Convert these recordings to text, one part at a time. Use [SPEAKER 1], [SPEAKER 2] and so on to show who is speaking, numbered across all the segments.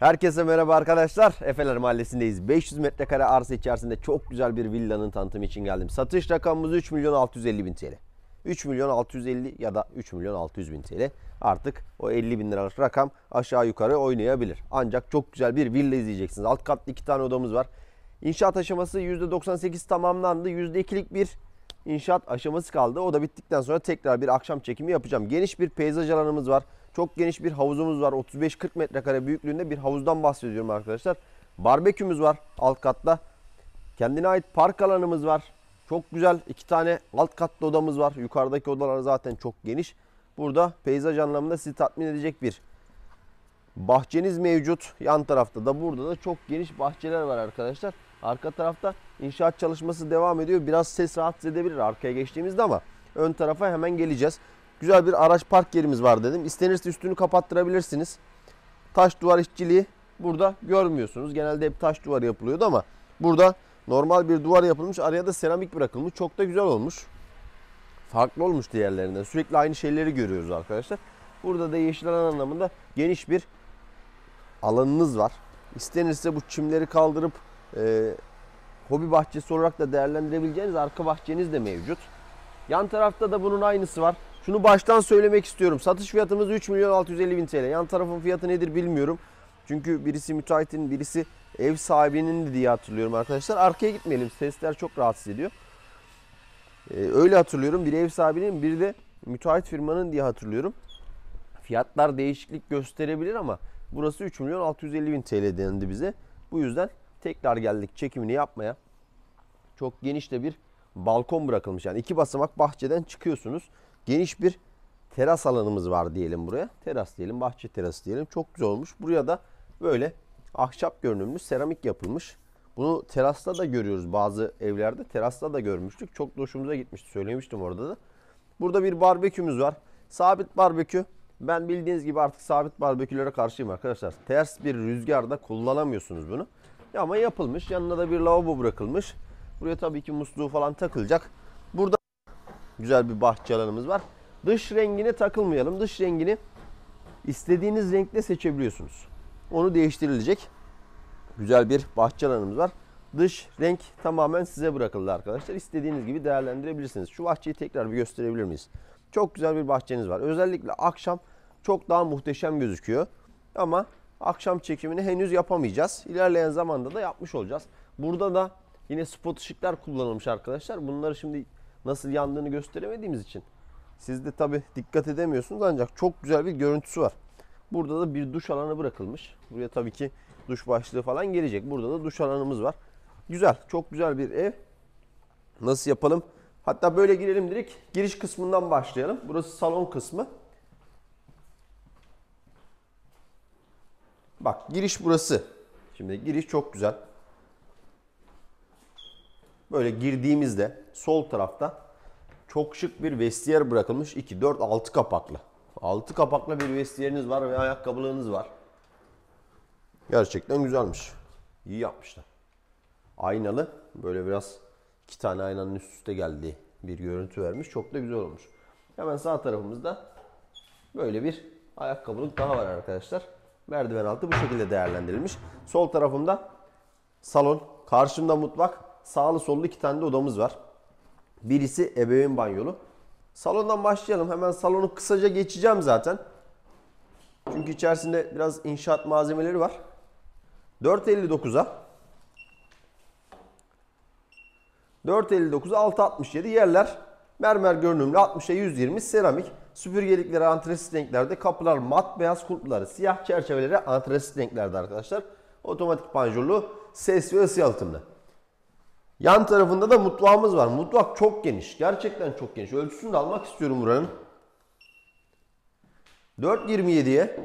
[SPEAKER 1] Herkese merhaba arkadaşlar. Efeler Mahallesi'ndeyiz. 500 metrekare arsa içerisinde çok güzel bir villanın tanıtımı için geldim. Satış rakamımız 3 milyon 650 bin TL. 3 milyon 650 ya da 3 milyon 600 bin TL. Artık o 50 bin liralık rakam aşağı yukarı oynayabilir. Ancak çok güzel bir villa izleyeceksiniz. Alt katlı iki tane odamız var. İnşaat aşaması %98 tamamlandı. %2'lik bir inşaat aşaması kaldı. O da bittikten sonra tekrar bir akşam çekimi yapacağım. Geniş bir peyzaj alanımız var. Çok geniş bir havuzumuz var. 35-40 metrekare büyüklüğünde bir havuzdan bahsediyorum arkadaşlar. Barbekümüz var alt katta. Kendine ait park alanımız var. Çok güzel iki tane alt katlı odamız var. Yukarıdaki odalar zaten çok geniş. Burada peyzaj anlamında sizi tatmin edecek bir bahçeniz mevcut. Yan tarafta da burada da çok geniş bahçeler var arkadaşlar. Arka tarafta inşaat çalışması devam ediyor. Biraz ses rahatsız edebilir arkaya geçtiğimizde ama ön tarafa hemen geleceğiz. Güzel bir araç park yerimiz var dedim. İstenirse üstünü kapattırabilirsiniz. Taş duvar işçiliği burada görmüyorsunuz. Genelde hep taş duvar yapılıyordu ama burada normal bir duvar yapılmış. Araya da seramik bırakılmış. Çok da güzel olmuş. Farklı olmuş diğerlerinden. Sürekli aynı şeyleri görüyoruz arkadaşlar. Burada da yeşil alan anlamında geniş bir alanınız var. İstenirse bu çimleri kaldırıp e, hobi bahçesi olarak da değerlendirebileceğiniz arka bahçeniz de mevcut. Yan tarafta da bunun aynısı var. Şunu baştan söylemek istiyorum. Satış fiyatımız 3 milyon 650 bin TL. Yan tarafın fiyatı nedir bilmiyorum. Çünkü birisi müteahhitin, birisi ev sahibinin diye hatırlıyorum arkadaşlar. Arkaya gitmeyelim. Sesler çok rahatsız ediyor. Ee, öyle hatırlıyorum. Bir ev sahibinin, bir de müteahhit firmanın diye hatırlıyorum. Fiyatlar değişiklik gösterebilir ama burası 3 milyon 650 bin TL dendi bize. Bu yüzden tekrar geldik çekimini yapmaya. Çok geniş de bir balkon bırakılmış. Yani iki basamak bahçeden çıkıyorsunuz. Geniş bir teras alanımız var diyelim buraya. Teras diyelim, bahçe terası diyelim. Çok güzel olmuş. Buraya da böyle ahşap görünümlü seramik yapılmış. Bunu terasta da görüyoruz bazı evlerde. Terasta da görmüştük. Çok da hoşumuza gitmişti. Söylemiştim orada da. Burada bir barbekümüz var. Sabit barbekü. Ben bildiğiniz gibi artık sabit barbekülere karşıyım arkadaşlar. Ters bir rüzgarda kullanamıyorsunuz bunu. Ama yapılmış. Yanına da bir lavabo bırakılmış. Buraya tabii ki musluğu falan takılacak. Güzel bir bahçe alanımız var. Dış rengine takılmayalım. Dış rengini istediğiniz renkte seçebiliyorsunuz. Onu değiştirilecek. Güzel bir bahçe alanımız var. Dış renk tamamen size bırakıldı arkadaşlar. İstediğiniz gibi değerlendirebilirsiniz. Şu bahçeyi tekrar bir gösterebilir miyiz? Çok güzel bir bahçeniz var. Özellikle akşam çok daha muhteşem gözüküyor. Ama akşam çekimini henüz yapamayacağız. İlerleyen zamanda da yapmış olacağız. Burada da yine spot ışıklar kullanılmış arkadaşlar. Bunları şimdi nasıl yandığını gösteremediğimiz için siz de tabi dikkat edemiyorsunuz ancak çok güzel bir görüntüsü var. Burada da bir duş alanı bırakılmış. Buraya tabii ki duş başlığı falan gelecek. Burada da duş alanımız var. Güzel, çok güzel bir ev. Nasıl yapalım? Hatta böyle girelim direkt. Giriş kısmından başlayalım. Burası salon kısmı. Bak giriş burası. Şimdi giriş çok güzel. Böyle girdiğimizde sol tarafta çok şık bir vestiyer bırakılmış. 2, 4, 6 kapaklı. 6 kapaklı bir vestiyeriniz var ve ayakkabılığınız var. Gerçekten güzelmiş. İyi yapmışlar. Aynalı. Böyle biraz iki tane aynanın üst üste geldiği bir görüntü vermiş. Çok da güzel olmuş. Hemen sağ tarafımızda böyle bir ayakkabılık daha var arkadaşlar. Merdiven altı bu şekilde değerlendirilmiş. Sol tarafımda salon, karşımda mutfak, sağlı sollu iki tane de odamız var. Birisi ebeveyn banyolu. Salondan başlayalım. Hemen salonu kısaca geçeceğim zaten. Çünkü içerisinde biraz inşaat malzemeleri var. 4.59'a 4.59'a 6.67 yerler mermer görünümlü 60'a 120 seramik süpürgelikleri antresit renklerde kapılar mat beyaz kulpları siyah çerçeveleri antresit renklerde arkadaşlar otomatik panjurlu ses ve ısı yalıtımlı. Yan tarafında da mutfağımız var. Mutfak çok geniş. Gerçekten çok geniş. Ölçüsünü de almak istiyorum buranın. 4.27'ye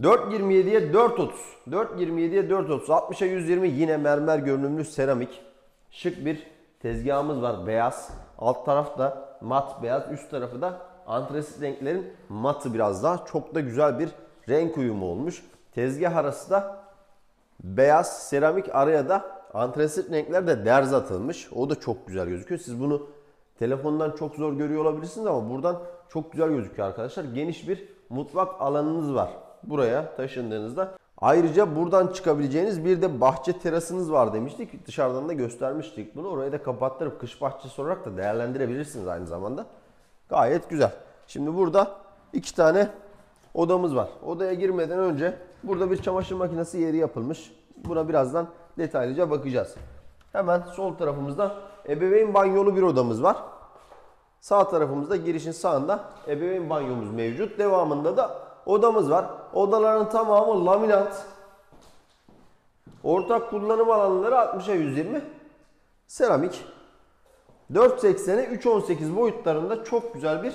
[SPEAKER 1] 4.27'ye 4.30 4.27'ye 4.30 60'a 120 yine mermer görünümlü seramik. Şık bir tezgahımız var. Beyaz. Alt tarafta mat beyaz. Üst tarafı da antresit renklerin matı biraz daha. Çok da güzel bir renk uyumu olmuş. Tezgah arası da beyaz seramik. Araya da antresit renkler de derz atılmış o da çok güzel gözüküyor siz bunu telefondan çok zor görüyor olabilirsiniz ama buradan çok güzel gözüküyor arkadaşlar geniş bir mutfak alanınız var buraya taşındığınızda. Ayrıca buradan çıkabileceğiniz bir de bahçe terasınız var demiştik. Dışarıdan da göstermiştik bunu. Orayı da kapattırıp kış bahçesi olarak da değerlendirebilirsiniz aynı zamanda. Gayet güzel. Şimdi burada iki tane odamız var. Odaya girmeden önce burada bir çamaşır makinesi yeri yapılmış. Buna birazdan detaylıca bakacağız. Hemen sol tarafımızda ebeveyn banyolu bir odamız var. Sağ tarafımızda girişin sağında ebeveyn banyomuz mevcut. Devamında da odamız var. Odaların tamamı laminat. Ortak kullanım alanları 60'a 120. Seramik. 4.80'e 3.18 boyutlarında çok güzel bir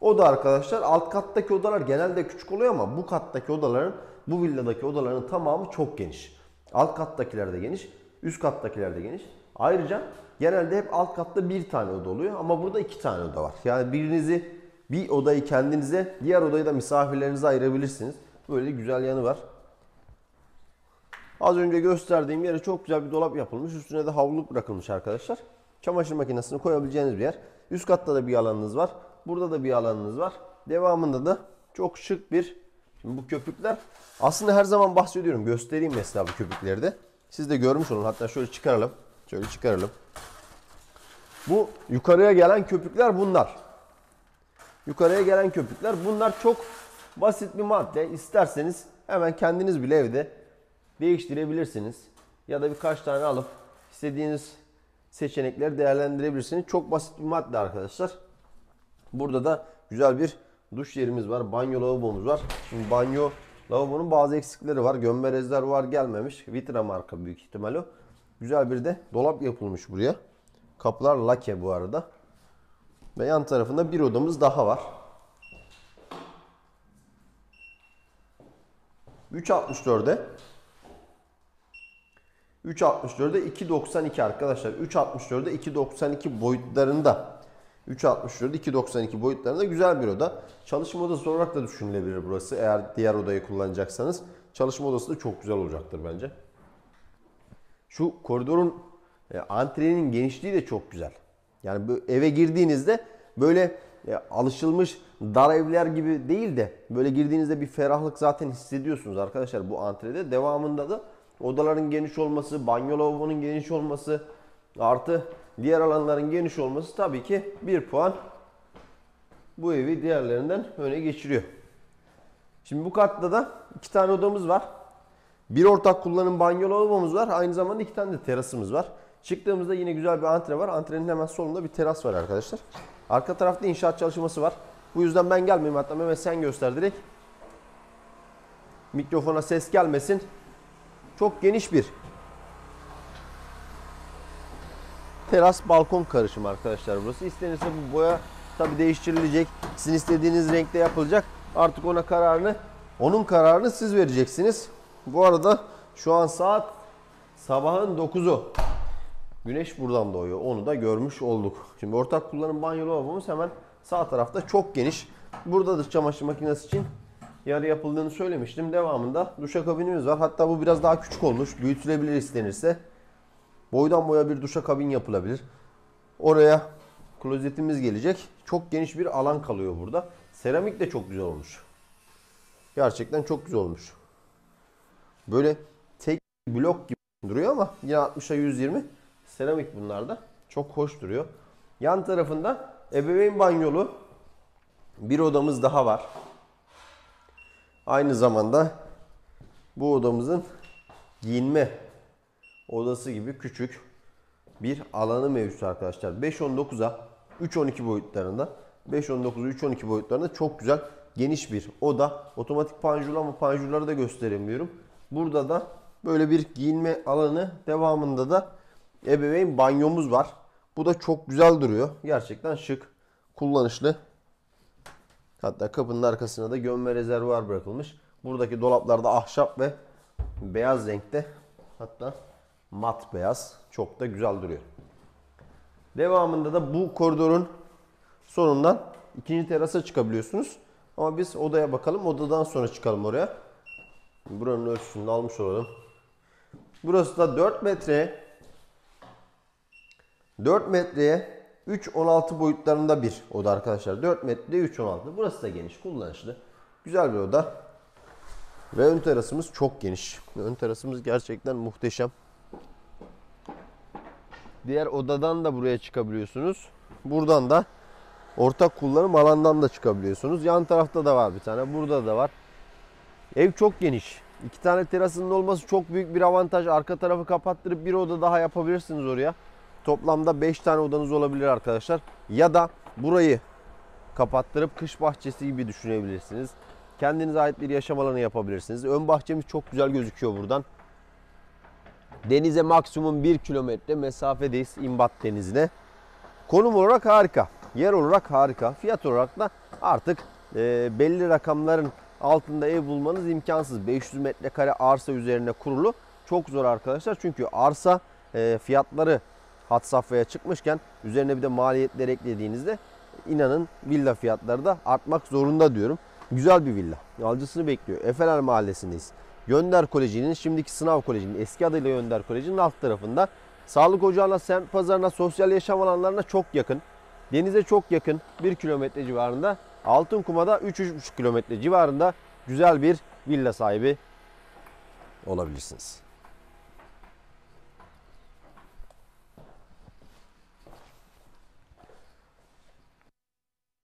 [SPEAKER 1] oda arkadaşlar. Alt kattaki odalar genelde küçük oluyor ama bu kattaki odaların, bu villadaki odaların tamamı çok geniş. Alt kattakiler de geniş, üst kattakiler de geniş. Ayrıca genelde hep alt katta bir tane oda oluyor ama burada iki tane oda var. Yani birinizi bir odayı kendinize, diğer odayı da misafirlerinize ayırabilirsiniz. Böyle güzel yanı var. Az önce gösterdiğim yere çok güzel bir dolap yapılmış. Üstüne de havluluk bırakılmış arkadaşlar. Çamaşır makinesini koyabileceğiniz bir yer. Üst katta da bir alanınız var. Burada da bir alanınız var. Devamında da çok şık bir Şimdi bu köpükler aslında her zaman bahsediyorum. Göstereyim mesela bu köpükleri de. Siz de görmüş olun. Hatta şöyle çıkaralım. Şöyle çıkaralım. Bu yukarıya gelen köpükler bunlar. Yukarıya gelen köpükler bunlar çok basit bir madde. İsterseniz hemen kendiniz bile evde değiştirebilirsiniz. Ya da birkaç tane alıp istediğiniz seçenekleri değerlendirebilirsiniz. Çok basit bir madde arkadaşlar. Burada da güzel bir duş yerimiz var. Banyo lavabomuz var. Şimdi banyo lavabonun bazı eksikleri var. Gömme rezervuar gelmemiş. Vitra marka büyük ihtimal o. Güzel bir de dolap yapılmış buraya. Kapılar lake bu arada. Ve yan tarafında bir odamız daha var. 3.64'e 3.64'e 2.92 arkadaşlar. 3.64'e 2.92 boyutlarında. 3.64'e 2.92 boyutlarında güzel bir oda. Çalışma odası olarak da düşünülebilir burası. Eğer diğer odayı kullanacaksanız. Çalışma odası da çok güzel olacaktır bence. Şu koridorun e, antrenin genişliği de çok güzel. Yani eve girdiğinizde böyle e, alışılmış dar evler gibi değil de böyle girdiğinizde bir ferahlık zaten hissediyorsunuz arkadaşlar bu antrede. Devamında da odaların geniş olması, banyo lavabonun geniş olması artı diğer alanların geniş olması tabii ki bir puan bu evi diğerlerinden öne geçiriyor. Şimdi bu katta da iki tane odamız var. Bir ortak kullanım banyo lavabomuz var. Aynı zamanda iki tane de terasımız var. Çıktığımızda yine güzel bir antre var. Antrenin hemen solunda bir teras var arkadaşlar. Arka tarafta inşaat çalışması var. Bu yüzden ben gelmeyeyim hatta Mehmet sen göster direkt. Mikrofona ses gelmesin. Çok geniş bir teras balkon karışımı arkadaşlar burası. İstenirse bu boya tabi değiştirilecek. Sizin istediğiniz renkte yapılacak. Artık ona kararını onun kararını siz vereceksiniz. Bu arada şu an saat sabahın 9'u. Güneş buradan doğuyor. Onu da görmüş olduk. Şimdi ortak kullanım banyo lavabomuz hemen sağ tarafta çok geniş. Burada da çamaşır makinesi için yarı yapıldığını söylemiştim. Devamında duşakabinimiz var. Hatta bu biraz daha küçük olmuş. Büyütülebilir istenirse. Boydan boya bir duşakabin yapılabilir. Oraya klozetimiz gelecek. Çok geniş bir alan kalıyor burada. Seramik de çok güzel olmuş. Gerçekten çok güzel olmuş. Böyle tek blok gibi duruyor ama yine 60'a 120 seramik bunlar da. Çok hoş duruyor. Yan tarafında ebeveyn banyolu bir odamız daha var. Aynı zamanda bu odamızın giyinme odası gibi küçük bir alanı mevcut arkadaşlar. 5.19'a 3.12 boyutlarında 5.19'a 3.12 boyutlarında çok güzel geniş bir oda. Otomatik panjur ama panjurları da gösteremiyorum. Burada da böyle bir giyinme alanı devamında da ebeveyn banyomuz var. Bu da çok güzel duruyor. Gerçekten şık, kullanışlı. Hatta kapının arkasına da gömme rezervuar bırakılmış. Buradaki dolaplarda ahşap ve beyaz renkte. Hatta mat beyaz. Çok da güzel duruyor. Devamında da bu koridorun sonundan ikinci terasa çıkabiliyorsunuz. Ama biz odaya bakalım. Odadan sonra çıkalım oraya. Buranın ölçüsünü almış olalım. Burası da 4 metre 4 metreye 3.16 boyutlarında bir oda arkadaşlar. 4 metre 3.16. Burası da geniş, kullanışlı. Güzel bir oda. Ve ön terasımız çok geniş. Ön terasımız gerçekten muhteşem. Diğer odadan da buraya çıkabiliyorsunuz. Buradan da ortak kullanım alandan da çıkabiliyorsunuz. Yan tarafta da var bir tane. Burada da var. Ev çok geniş. İki tane terasının olması çok büyük bir avantaj. Arka tarafı kapattırıp bir oda daha yapabilirsiniz oraya. Toplamda 5 tane odanız olabilir arkadaşlar. Ya da burayı kapattırıp kış bahçesi gibi düşünebilirsiniz. Kendinize ait bir yaşam alanı yapabilirsiniz. Ön bahçemiz çok güzel gözüküyor buradan. Denize maksimum 1 kilometre mesafedeyiz İmbat Denizi'ne. Konum olarak harika. Yer olarak harika. Fiyat olarak da artık e, belli rakamların altında ev bulmanız imkansız. 500 metrekare arsa üzerine kurulu çok zor arkadaşlar. Çünkü arsa e, fiyatları hat safhaya çıkmışken üzerine bir de maliyetler eklediğinizde inanın villa fiyatları da artmak zorunda diyorum. Güzel bir villa. Alıcısını bekliyor. Efeler Mahallesi'ndeyiz. Yönder Koleji'nin şimdiki sınav kolejinin eski adıyla Yönder Koleji'nin alt tarafında. Sağlık ocağına, semt pazarına, sosyal yaşam alanlarına çok yakın. Denize çok yakın. 1 kilometre civarında. Altınkuma'da 3-3,5 kilometre civarında güzel bir villa sahibi olabilirsiniz.